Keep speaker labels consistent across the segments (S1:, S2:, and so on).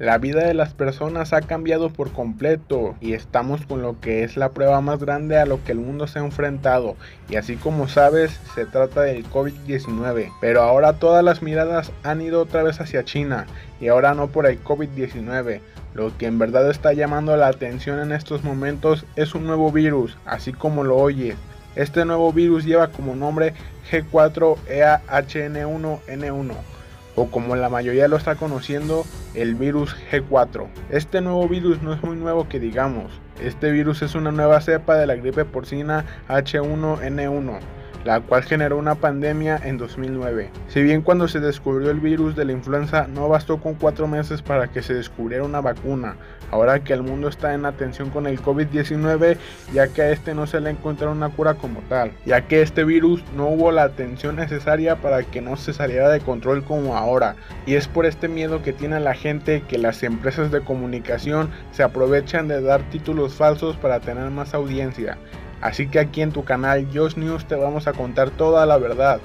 S1: La vida de las personas ha cambiado por completo y estamos con lo que es la prueba más grande a lo que el mundo se ha enfrentado y así como sabes se trata del COVID-19, pero ahora todas las miradas han ido otra vez hacia China y ahora no por el COVID-19. Lo que en verdad está llamando la atención en estos momentos es un nuevo virus, así como lo oyes. Este nuevo virus lleva como nombre G4EAHN1N1 o como la mayoría lo está conociendo, el virus G4. Este nuevo virus no es muy nuevo que digamos, este virus es una nueva cepa de la gripe porcina H1N1 la cual generó una pandemia en 2009. Si bien cuando se descubrió el virus de la influenza no bastó con cuatro meses para que se descubriera una vacuna, ahora que el mundo está en atención con el COVID-19 ya que a este no se le encontró una cura como tal, ya que este virus no hubo la atención necesaria para que no se saliera de control como ahora, y es por este miedo que tiene la gente que las empresas de comunicación se aprovechan de dar títulos falsos para tener más audiencia. Así que aquí en tu canal Josh News te vamos a contar toda la verdad.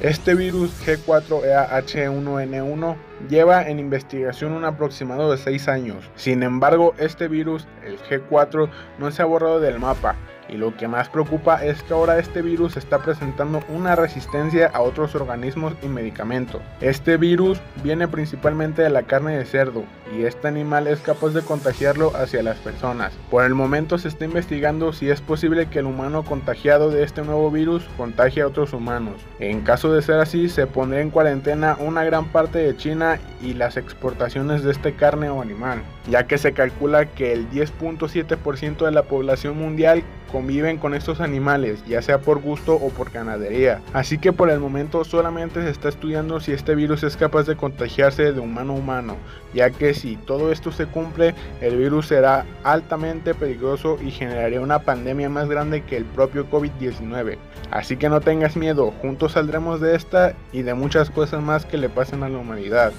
S1: Este virus G4EH1N1 lleva en investigación un aproximado de 6 años. Sin embargo, este virus, el G4, no se ha borrado del mapa y lo que más preocupa es que ahora este virus está presentando una resistencia a otros organismos y medicamentos. Este virus viene principalmente de la carne de cerdo y este animal es capaz de contagiarlo hacia las personas. Por el momento se está investigando si es posible que el humano contagiado de este nuevo virus contagie a otros humanos. En caso de ser así, se pondrá en cuarentena una gran parte de China y las exportaciones de este carne o animal, ya que se calcula que el 10.7% de la población mundial conviven con estos animales, ya sea por gusto o por ganadería. Así que por el momento solamente se está estudiando si este virus es capaz de contagiarse de humano a humano, ya que si todo esto se cumple, el virus será altamente peligroso y generaría una pandemia más grande que el propio COVID-19. Así que no tengas miedo, juntos saldremos de esta y de muchas cosas más que le pasen a la humanidad.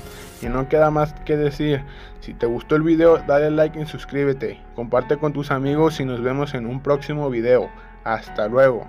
S1: Y no queda más que decir, si te gustó el video dale like y suscríbete, comparte con tus amigos y nos vemos en un próximo video. Hasta luego.